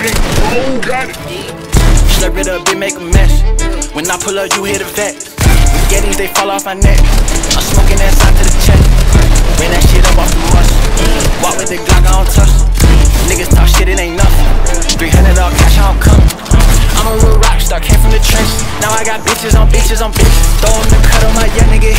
Oh, got it. Slurp it up, then make a mess. When I pull up, you hear the vet. Getting they fall off my neck. I'm smoking that side to the chest. Bring that shit up off the muscle. Walk with the Glock, I don't touch. Niggas talk shit, it ain't nothing. 300 all cash, I don't come. I'm a real rock star, came from the trench. Now I got bitches on bitches on bitches. Throw him the cut on my young nigga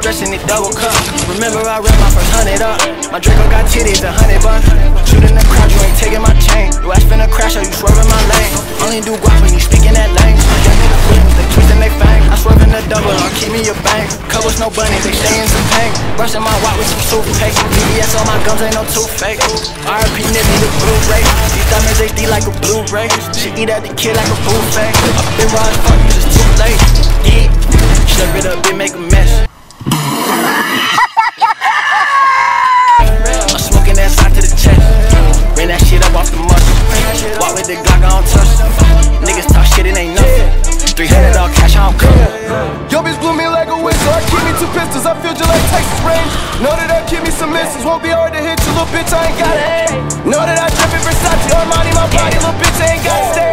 I'm pouring my stress in the double cup. Remember I read my first hundred up. My Draco got titties, a hundred bucks. Shooting the crowd, you ain't taking my chain. You ass finna crash, or you swerving my lane. Only do guap when you speaking that lane. Young nigga quitting, they twisting they fang. I swerve in the double, I'll keep me a bang. Covers no bunnies, they stay in some pain. Brushing my walk with some toothpaste. VVS on my gums, ain't no tooth fake. RP Nippy, the Blu-ray. These diamonds HD like a Blu-ray. She eat at the kid like a buffet. I been raw Feel just like Texas range. Know that I give me some misses. Won't be hard to hit you, little bitch. I ain't got it. Know that I